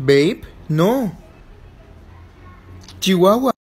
Babe, no. Chihuahua.